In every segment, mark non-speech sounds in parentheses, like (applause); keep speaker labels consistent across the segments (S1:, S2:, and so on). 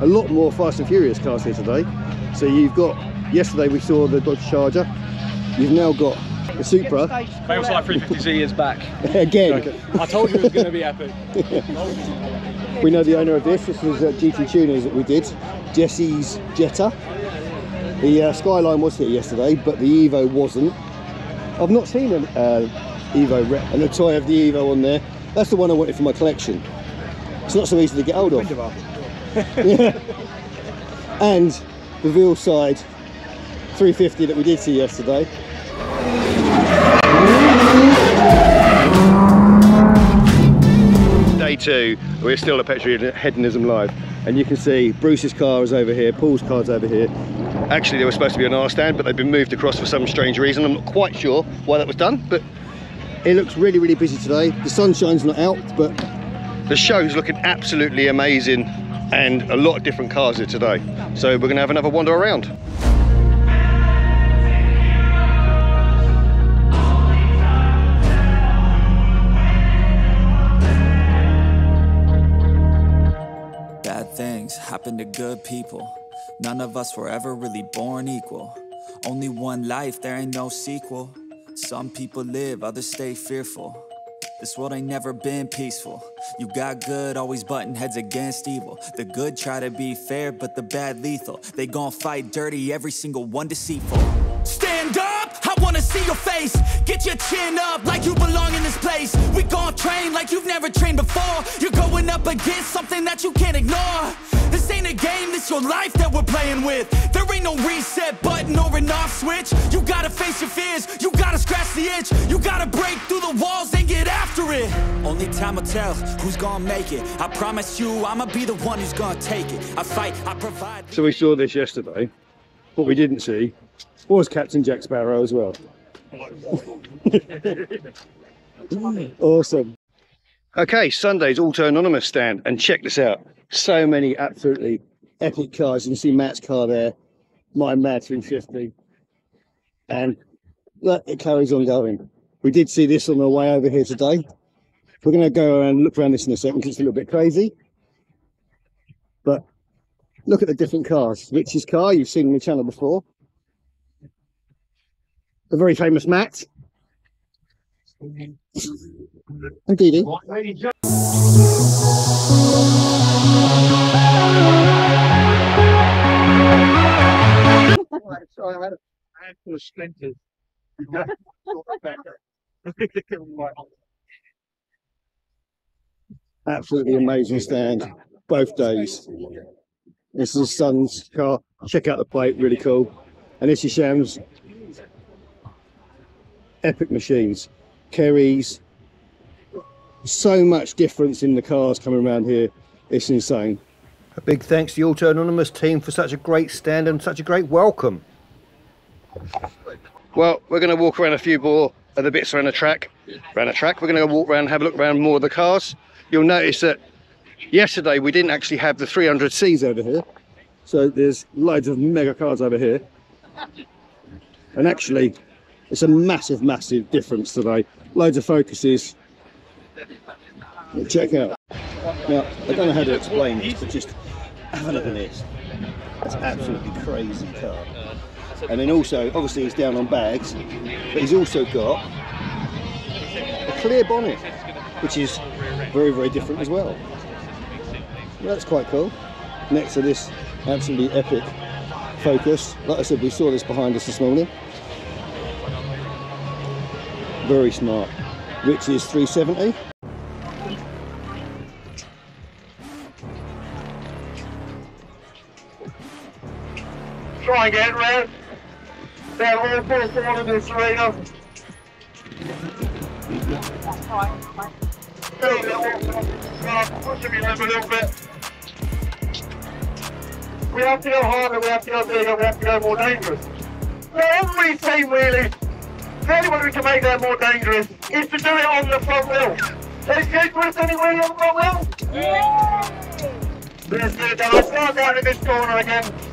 S1: a lot more Fast and Furious cars here today. So you've got, yesterday we saw the Dodge Charger. You've now got the Supra.
S2: Feels like 350Z is back. (laughs)
S1: Again,
S2: I told you it was going to be epic. (laughs)
S1: we know the owner of this. This was uh, GT Tuners that we did. Jesse's Jetta. The uh, Skyline was here yesterday, but the Evo wasn't. I've not seen an uh, Evo rep and a toy of the Evo on there. That's the one I wanted for my collection. It's not so easy to get hold of. Yeah. (laughs) And the Veilside 350 that we did see yesterday. Day two, we're still at Petrolheadonism Live, and you can see Bruce's car is over here, Paul's car's over here. Actually, they were supposed to be on our stand, but they've been moved across for some strange reason. I'm not quite sure why that was done, but it looks really, really busy today. The sunshine's not out, but the show's looking absolutely amazing and a lot of different cars here today. So we're gonna have another wander around.
S3: Bad things happen to good people. None of us were ever really born equal. Only one life, there ain't no sequel. Some people live, others stay fearful. This world ain't never been peaceful. You got good, always button heads against evil. The good try to be fair, but the bad lethal. They gon' fight dirty, every single one deceitful. Stand up, I wanna see your face. Get your chin up like you belong in this place. We gon' train like you've never trained before. You're going up against something that you can't ignore. Your life that we're playing with. There ain't no reset button or an off switch. You gotta face your fears, you gotta scratch the itch. You gotta break through the walls and get after it. Only time will tell who's gonna make it. I promise you, I'ma be the one who's gonna take it. I fight, I provide.
S1: So we saw this yesterday. What we didn't see was Captain Jack Sparrow as well. (laughs) awesome. Okay, Sunday's Auto Anonymous stand, and check this out. So many absolutely epic cars. You can see Matt's car there, my Mad 350. And look, it carries on going. We did see this on the way over here today. We're going to go around and look around this in a second because it's a little bit crazy. But look at the different cars. Rich's car, you've seen on the channel before. The very famous Matt. And Dee Dee.
S4: Sorry, I had a handful of splinters.
S1: Absolutely amazing stand, both days. This is his son's car. Check out the plate, really cool. And this is Sham's epic machines. Kerry's. So much difference in the cars coming around here. It's insane. A big thanks to the Auto Anonymous team for such a great stand and such a great welcome. Well, we're going to walk around a few more of the bits around the track. Around the track, we're going to walk around and have a look around more of the cars. You'll notice that yesterday we didn't actually have the 300Cs over here. So there's loads of mega cars over here. And actually, it's a massive, massive difference today. Loads of focuses. Check out. Now, I don't know how to explain this, but just have a look at this. That's absolutely crazy car. And then also, obviously he's down on bags, but he's also got a clear bonnet, which is very, very different as well. Well, that's quite cool. Next to this absolutely epic Focus. Like I said, we saw this behind us this morning. Very smart. Which is 370.
S4: Try and get round. They're all full forward in this arena. Push him over a little bit. We have to go harder, we have to go bigger, we have to go more dangerous. So every team really, the only way we can make that more dangerous is to do it on the front wheel. Let's go Chris anywhere on the front wheel. Do it now. I'll start down in this corner again.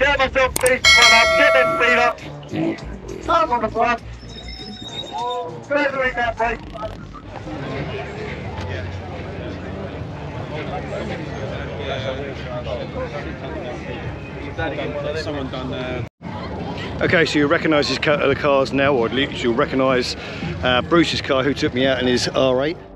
S4: Get myself feet front up, get feet up. Start on the front. Furthering that brake.
S2: Someone done uh,
S1: Okay, so you recognise the cars now, or at least you'll recognise uh, Bruce's car, who took me out in his R8.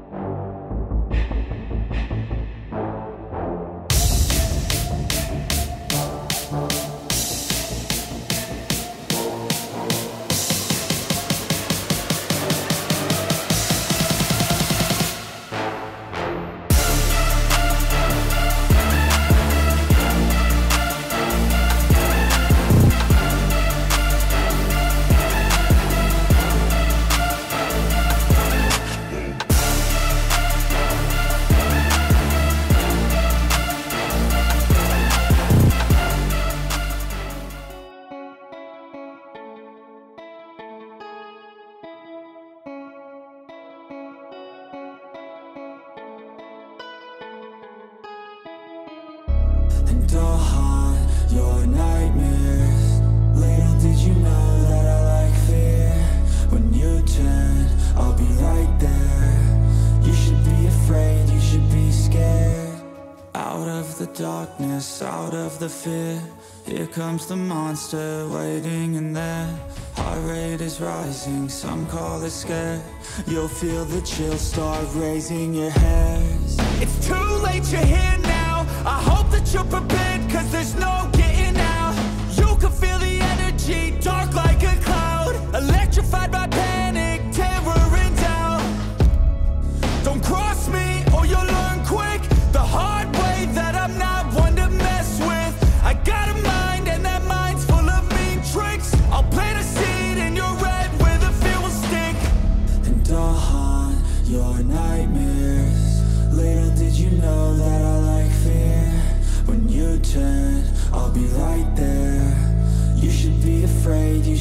S3: The darkness, out of the fear. Here comes the monster waiting in there. Heart rate is rising, some call it scare You'll feel the chill start raising your hairs. It's too late, you're here now. I hope that you're prepared, cause there's no getting out. You can feel the energy, dark like a cloud. Electrified by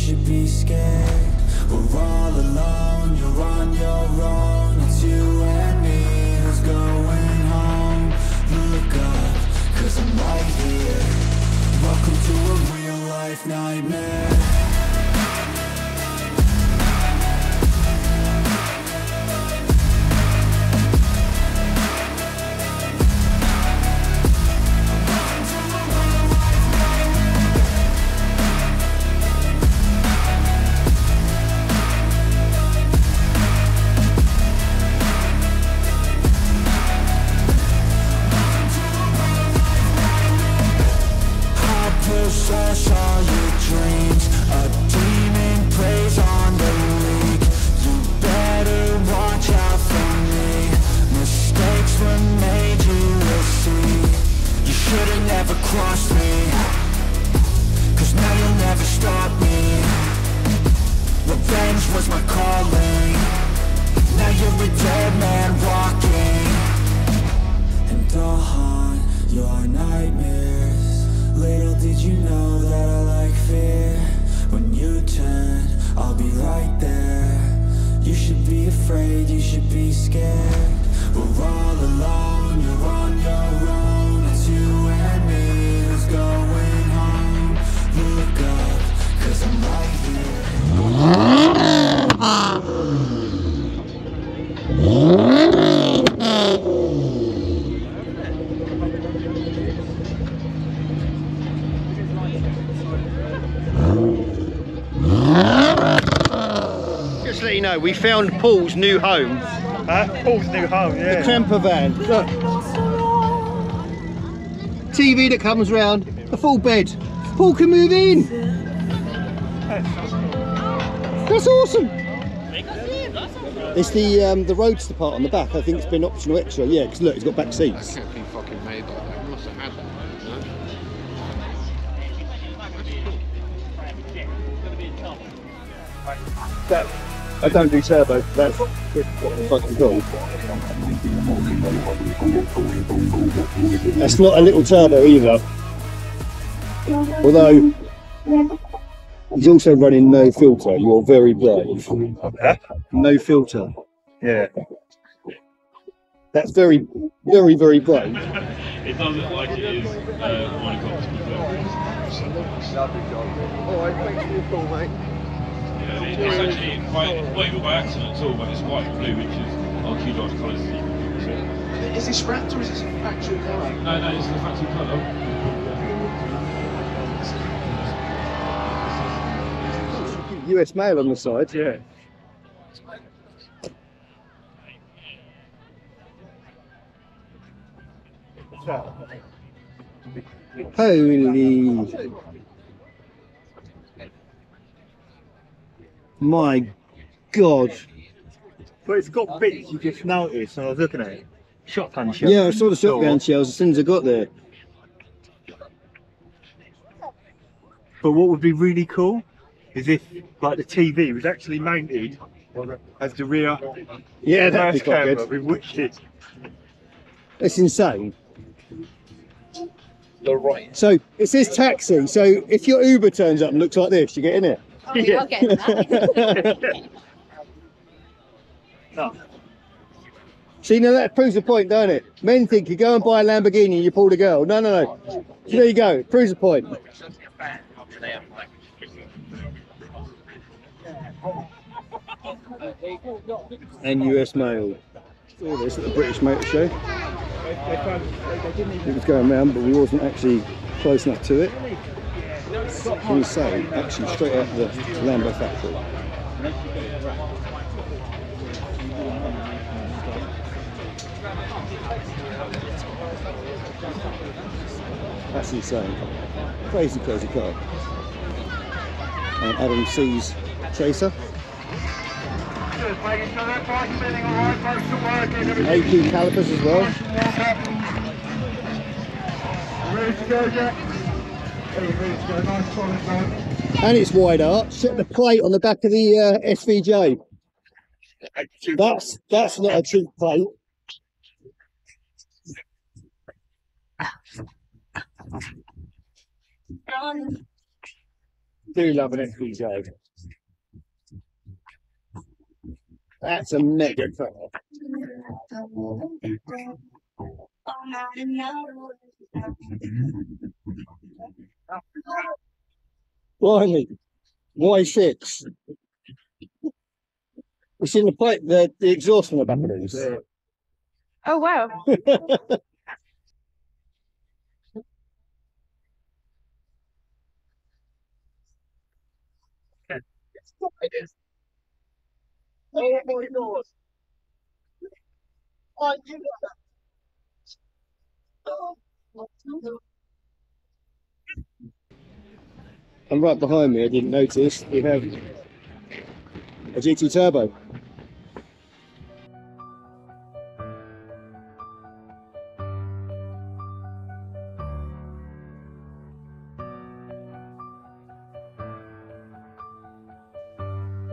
S3: should be scared. We're all alone, you're on your own. It's you and me who's going home. Look up, cause I'm right here. Welcome to a real life nightmare. A dead man walking and I'll haunt your nightmares. Little did you know that I like fear. When you turn, I'll be right there. You should be afraid, you should be scared. We're all alone, you're on your own. It's you and me who's going home. Look up, cause I'm right here. (laughs)
S1: Just to let you know, we found Paul's new home,
S5: Huh? Paul's new home, yeah.
S1: the camper van. Look. TV that comes round, a full bed. Paul can move in. That's awesome. It's the um, the roadster part on the back. I think it's been optional extra. Yeah, because look, it's got back seats.
S6: That can't be fucking made like that. You must have had that. No?
S1: That, I don't do turbo. That's fucking cool. That's not a little turbo either. Although he's also running no filter. You're very brave. No filter.
S5: Yeah.
S1: That's very, very, very brave.
S7: It doesn't look like it is uh, one o'clock to be fair.
S1: Alright, thanks for your call, mate.
S7: Yeah, it- it's actually quite, not even by accident at all, but it's white and blue, which is our Q Drive colours.
S6: Is this wrapped or is this a factory colour?
S7: No, no, it's the factory colour.
S1: US mail on the side.
S5: Yeah.
S1: Holy. My God.
S5: But it's got bits you just noticed when I was looking at it. Shotgun shells.
S1: Yeah, I saw the shotgun shells as soon as I got there.
S5: But what would be really cool is if, like, the TV was actually mounted as the rear
S1: Yeah, that'd be quite
S5: camera
S1: good.
S5: with witches.
S1: It's insane.
S6: The right.
S1: So it says taxi. So if your Uber turns up and looks like this, you get in it.
S8: Oh, yeah, I'll get that. (laughs)
S5: No.
S1: See, now that proves the point, don't it? Men think you go and buy a Lamborghini and you pull the girl. No, no, no. So there you go. It proves the point. And US mail. Saw this at the British Motor Show. It was going round, but we wasn't actually close enough to it. Can you say, actually straight out of the Lambo factory. That's insane. Crazy, crazy car.
S4: Right, folks are working.
S1: AP calipers as well. And it's wide arch. Check the plate on the back of the uh, SVJ. That's that's not a cheap plate. Do love an SVJ. That's a mega car. Blimey. Y6. You seen the plate, the, the exhaust on the back of these?
S8: Oh, wow. (laughs)
S4: My god. I knew that.
S1: And right behind me, I didn't notice, we have a GT Turbo.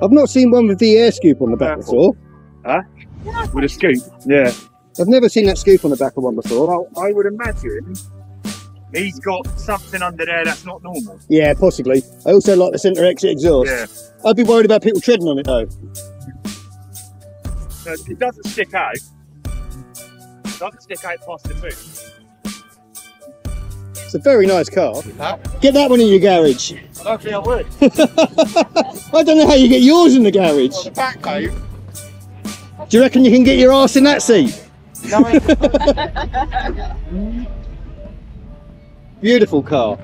S1: I've not seen one with the air scoop on the back before. Huh?
S5: With a scoop. Yeah.
S1: I've never seen that scoop on the back of one before.
S5: Well, I would imagine he's got something under there that's not normal.
S1: Yeah, possibly. I also like the centre exit exhaust.
S5: Yeah.
S1: I'd be worried about people treading on it though.
S5: So it doesn't stick out. It doesn't stick out past the boot.
S1: It's a very nice car. Get that one in your garage.
S5: I don't think I would.
S1: I don't know how you get yours in the garage.
S6: The Back though.
S1: Do you reckon you can get your ass in that seat? (laughs) Beautiful car.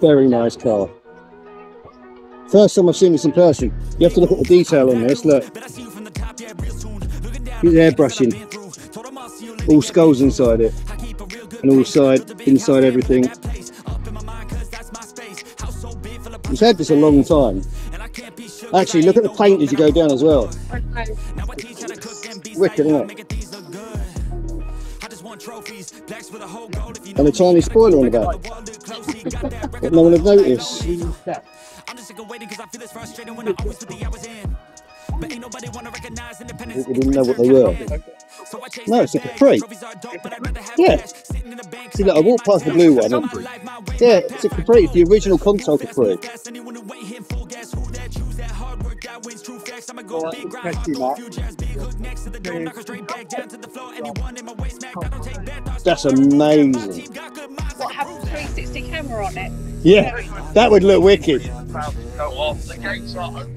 S3: Very nice car. First time I've seen this in person. You have to look at the detail on this. Look. He's airbrushing. All skulls inside it. And all side, inside everything. He's had this a long time. Actually, look at the paint as you go down as well. Wicked, isn't it? And a tiny spoiler on the back. That (laughs) no one would notice. We didn't know what they were. No, it's a Capri. Yeah. See, look, I walked past the blue one. yeah, it's a Capri, it's the original Consul Capri. That's amazing.
S8: What have a 360 camera on it?
S3: Yeah, that would look wicked.
S9: Go off, the gates are open.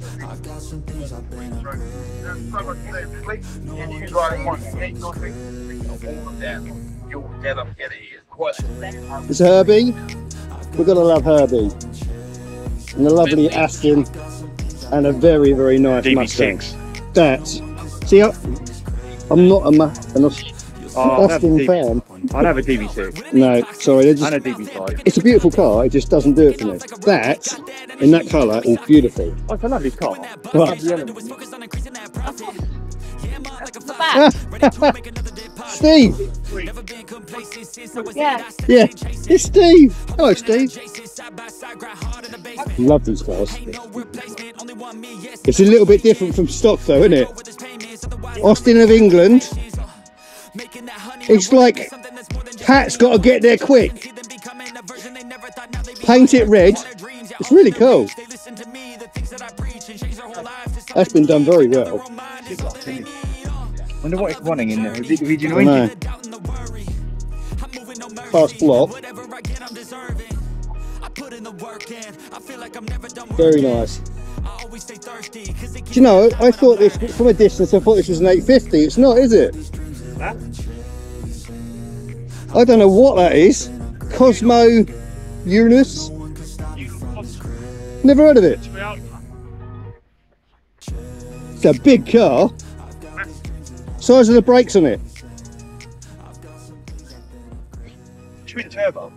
S9: There's so much clear sleep. If you drive one, you ain't nothing. You'll all down. You'll get up, get it. It's
S3: Herbie. We're gonna love Herbie. And the lovely Aston and a very, very nice Mustang.
S5: DB6.
S3: That. See, I, I'm not a Aus-
S5: Oh, I'd a
S3: fan.
S5: I'd have a DB6
S3: No, sorry, just
S5: and a DB5.
S3: It's a beautiful car, it just doesn't do it for me. That, in that colour, is beautiful.
S5: Oh, it's a lovely car.
S3: Right.
S8: The back.
S3: Steve!
S8: yeah.
S3: Yeah, it's Steve! Hello, Steve. Love these cars. It's a little bit different from stock, though, isn't it? Austin of England. It's like Pat's got to get there quick. Paint it red. It's really cool. That's been done very well.
S5: Wonder what it's running in there. Is it original
S3: I know. Past block. Very nice. Do you know, I thought this, from a distance, I thought this was an 850. It's not, is it? I don't know what that is. Cosmo Uranus? Never heard of it. It's a big car. Size of the brakes on it.
S5: Twin turbo.